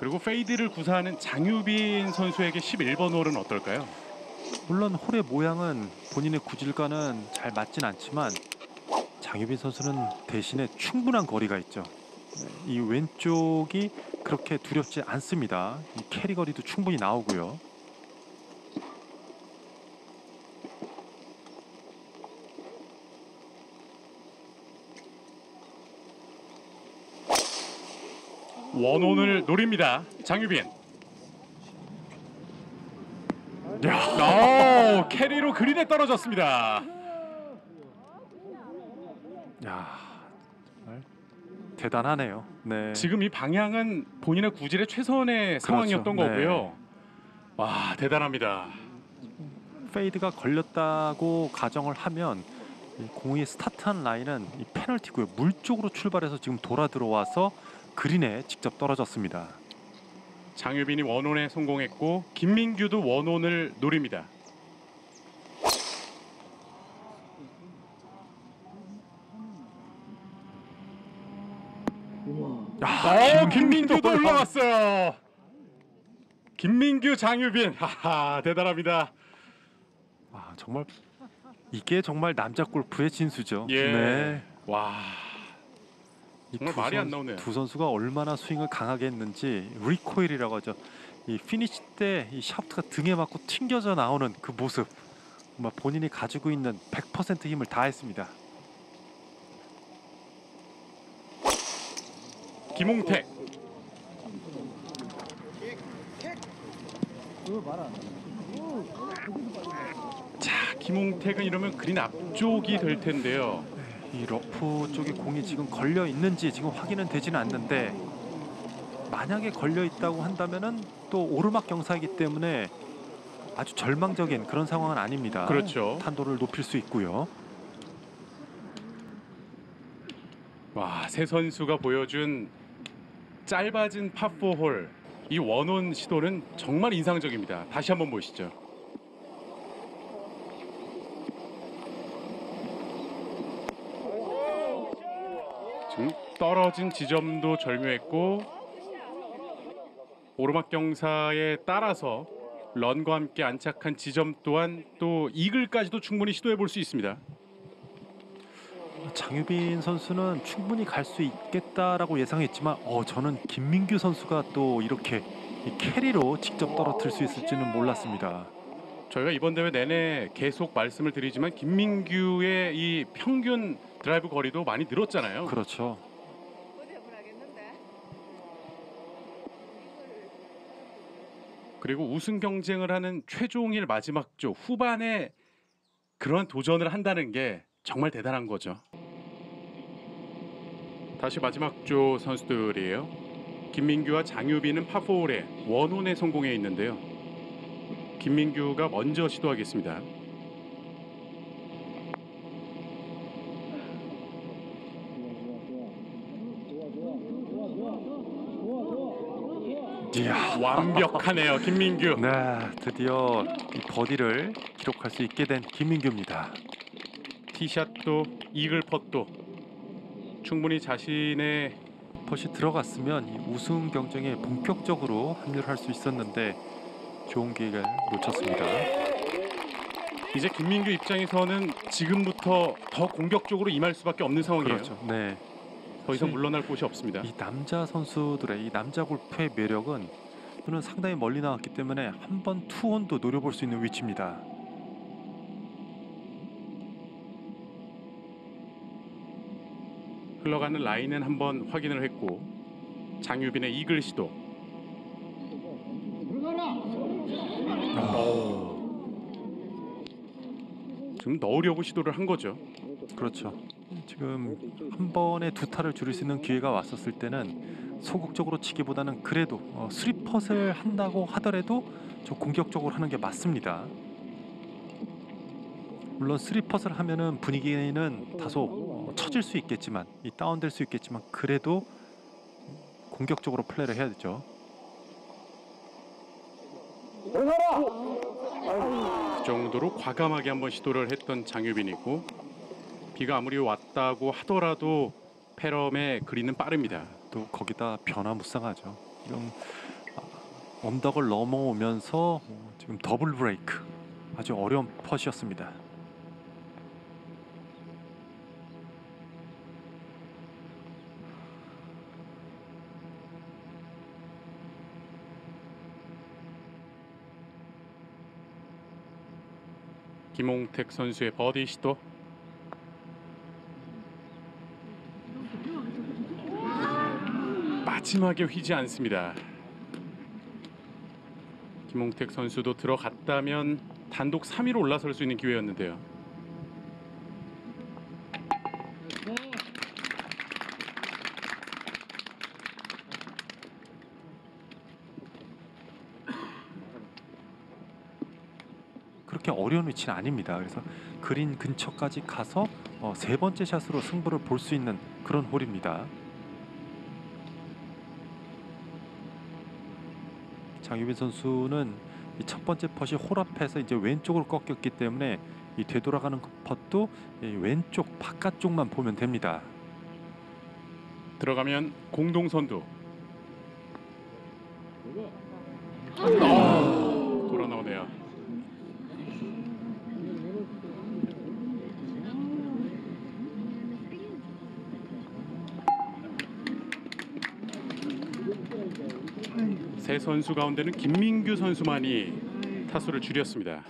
그리고 페이드를 구사하는 장유빈 선수에게 11번 홀은 어떨까요? 물론 홀의 모양은 본인의 구질과는 잘 맞진 않지만 장유빈 선수는 대신에 충분한 거리가 있죠. 네, 이 왼쪽이 그렇게 두렵지 않습니다. 이 캐리 거리도 충분히 나오고요. one on을 노립니다. 장유빈. 야, 오, 캐리로 그린에 떨어졌습니다. 야, 정말 대단하네요. 네. 지금 이 방향은 본인의 구질의 최선의 상황이었던 네. 거고요. 와, 대단합니다. 페이드가 걸렸다고 가정을 하면 이 공이 스타트한 라인은 이 페널티고요. 물 쪽으로 출발해서 지금 돌아 들어와서 그린에 직접 떨어졌습니다. 장유빈이 원혼에 성공했고 김민규도 원혼을 노립니다. 야, 어, 김민규도 올라왔어요. 김민규, 장유빈, 하하 대단합니다. 아, 정말 이게 정말 남자 골프의 진수죠. 예. 네. 와, 이 정말 두 말이 안 선- 나오네요. 두 선수가 얼마나 스윙을 강하게 했는지 recoil이라고 하죠. 이 피니시 때 이 샤프트가 등에 맞고 튕겨져 나오는 그 모습, 정말 본인이 가지고 있는 100% 힘을 다했습니다. 김홍택. 자, 김홍택은 이러면 그린 앞쪽이 될 텐데요. 이 러프 쪽에 공이 지금 걸려 있는지 지금 확인은 되지는 않는데 만약에 걸려 있다고 한다면은 또 오르막 경사이기 때문에 아주 절망적인 그런 상황은 아닙니다. 그렇죠. 탄도를 높일 수 있고요. 와, 세 선수가 보여준 짧아진 파4홀 이 one on 시도는 정말 인상적입니다. 다시 한번 보시죠. 지금 떨어진 지점도 절묘했고 오르막 경사에 따라서 런과 함께 안착한 지점 또한 또 이글까지도 충분히 시도해 볼 수 있습니다. 장유빈 선수는 충분히 갈 수 있겠다라고 예상했지만 어 저는 김민규 선수가 또 이렇게 이 캐리로 직접 떨어뜨릴 수 있을지는 몰랐습니다. 저희가 이번 대회 내내 계속 말씀을 드리지만 김민규의 이 평균 드라이브 거리도 많이 늘었잖아요. 그렇죠. 그리고 우승 경쟁을 하는 최종일 마지막 조 후반에 그런 도전을 한다는 게 정말 대단한 거죠. 다시 마지막 조 선수들이에요. 김민규와 장유빈은 파4홀에 원혼에 성공해 있는데요. 김민규가 먼저 시도하겠습니다. 이야. 완벽하네요, 김민규. 네, 드디어 이 버디를 기록할 수 있게 된 김민규입니다. 티샷도 이글 펫도 충분히 자신의 퍼시 들어갔으면 이 우승 경쟁에 본격적으로 합류를 할수 있었는데 좋은 기회를 놓쳤습니다. 이제 김민규 입장에서는 지금부터 더 공격적으로 임할 수밖에 없는 상황이에요. 그렇죠. 네. 더 이상 물러날 곳이 없습니다. 이 남자 선수들의 이 남자 골프의 매력은 저는 상당히 멀리 나왔기 때문에 한 번 투혼도 노려볼 수 있는 위치입니다. 흘러가는 라인은 한번 확인을 했고 장유빈의 이글 시도. 지금 넣으려고 시도를 한 거죠. 그렇죠. 지금 한 번에 두 타를 줄일 수 있는 기회가 왔었을 때는 소극적으로 치기보다는 그래도 어, three putt를 한다고 하더라도 좀 공격적으로 하는 게 맞습니다. 물론 three putt를 하면은 분위기는 다소 어, 처질 수 있겠지만 이 다운될 수 있겠지만 그래도 공격적으로 플레이를 해야 되죠. 그 정도로 과감하게 한번 시도를 했던 장유빈이고 비가 아무리 왔다고 하더라도 페럼의 그리는 빠릅니다. 또 거기다 변화무쌍하죠. 지금 언덕을 넘어오면서 어, 지금 더블 브레이크 아주 어려운 퍼시였습니다. 김홍택 선수의 버디 시도. 마지막에 휘지 않습니다. 김홍택 선수도 들어갔다면 단독 3위로 올라설 수 있는 기회였는데요. 그렇게 어려운 위치는 아닙니다. 그래서 그린 근처까지 가서 어, 세 번째 샷으로 승부를 볼 수 있는 그런 홀입니다. 장유빈 선수는 이첫 번째 펫이 홀 앞에서 이제 왼쪽으로 꺾였기 때문에 이 되돌아가는 펫도 이 왼쪽 바깥쪽만 보면 됩니다. 들어가면 공동 선두. 어, 돌아 나오네요. 세 선수 가운데는 김민규 선수만이 타수를 줄였습니다.